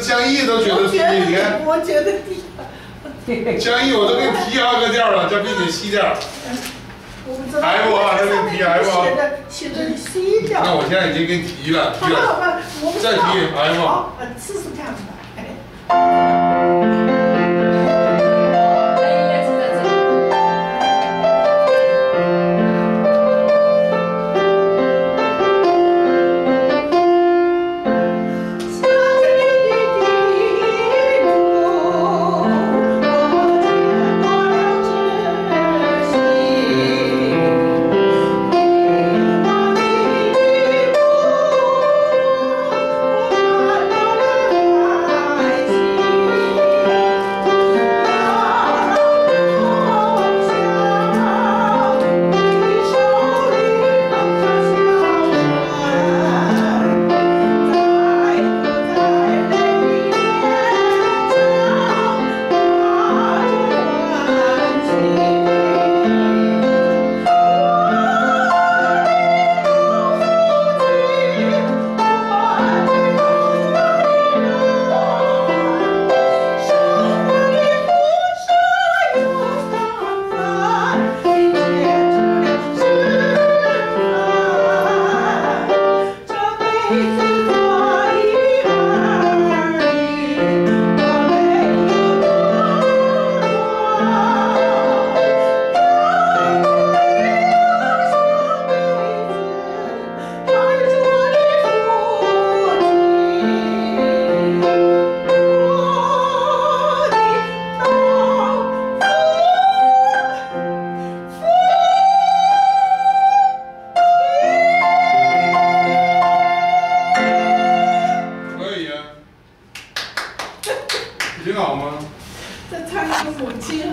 江毅都觉得低你看。江毅我都给你提二个调了叫比你细调 f 啊叫 b 嘴 c 调那我现在已经给你提了提了。再提 f 啊次数这样子 Jesus. 挺好吗？这唱一个母亲